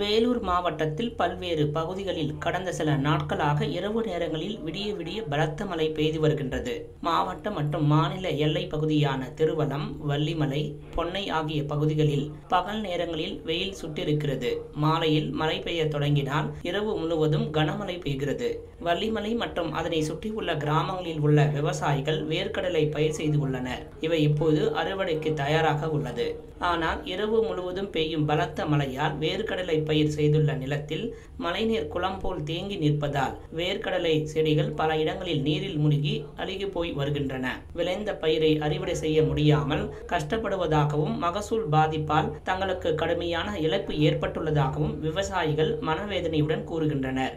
வேலூர் மாவட்டத்தில் பல்வேறு பகுதிகளில் கடந்த சில நாட்களாக இரவு நேரங்களில் விடிய விடிய பலத்த மழை பெய்து வருகின்றது. மாவட்ட மற்றும் மாநில எல்லை பகுதியான திருவலம் வள்ளிமலை பொன்னை ஆகிய பகுதிகளில் பகல் நேரங்களில் வெயில் சுட்டிருக்கிறது. மாலையில் மழை பெய்ய தொடங்கினால் இரவு முழுவதும் கனமழை பெய்கிறது. வள்ளிமலை மற்றும் அதனை சுற்றியுள்ள கிராமங்களில் உள்ள விவசாயிகள் வேர்க்கடலை பயிர் செய்துள்ளனர் இவை இப்போது அறுவடைக்கு தயாராக உள்ளது. ஆனால் இரவு முழுவதும் பெய்யும் பலத்த மழையால் வேர்க்கடலை பயிர் செய்துள்ள நிலத்தில் மழைநீர் குளம் போல் தேங்கி நிற்பதால் வேர்க்கடலை செடிகள் பல இடங்களில் நீரில் முழுகி அழுகி போய் வருகின்றன. விளைந்த பயிரை அறுவடை செய்ய முடியாமல் கஷ்டப்படுவதாகவும் மகசூல் பாதிப்பால் தங்களுக்கு கடுமையான இழப்பு ஏற்பட்டுள்ளதாகவும் விவசாயிகள் மனவேதனையுடன் கூறுகின்றனர்.